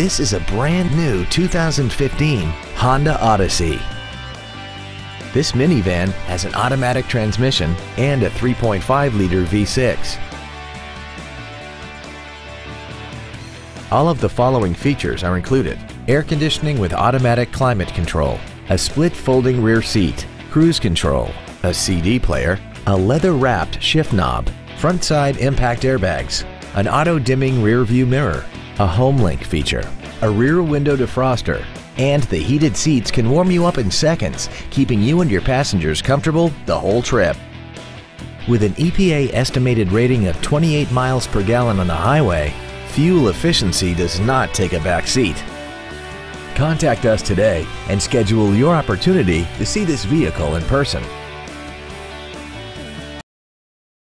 This is a brand new 2015 Honda Odyssey. This minivan has an automatic transmission and a 3.5-liter V6. All of the following features are included. Air conditioning with automatic climate control, a split folding rear seat, cruise control, a CD player, a leather-wrapped shift knob, front side impact airbags, an auto-dimming rear view mirror, a HomeLink feature, a rear window defroster, and the heated seats can warm you up in seconds, keeping you and your passengers comfortable the whole trip. With an EPA estimated rating of 28 miles per gallon on the highway, fuel efficiency does not take a back seat. Contact us today and schedule your opportunity to see this vehicle in person.